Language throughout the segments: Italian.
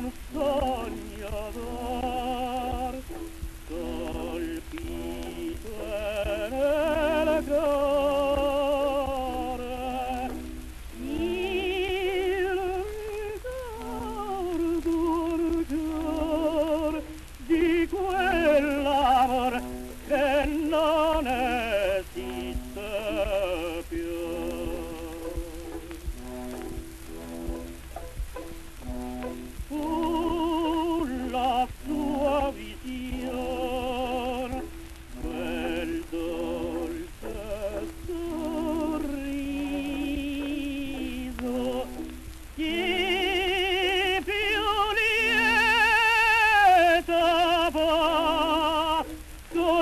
Un sogno d'or colpito nel cuore, il ricordo un cuore di quell'amore che non esiste.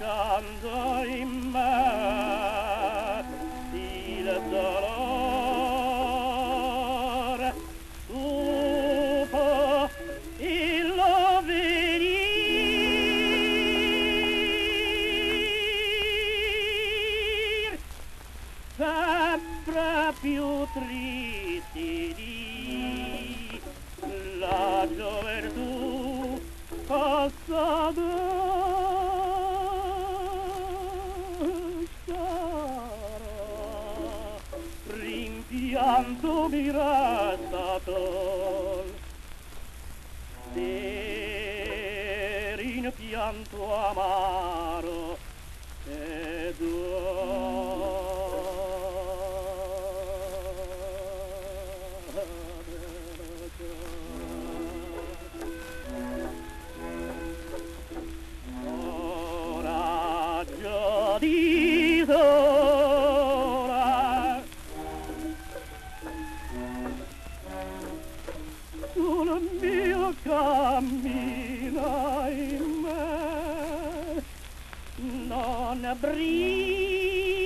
cercando in me il dolore dopo il venir sempre più tristi di la gioventù passata Pianto mi resta tol, per in pianto amaro e dol. sul mio cammino in me non brilla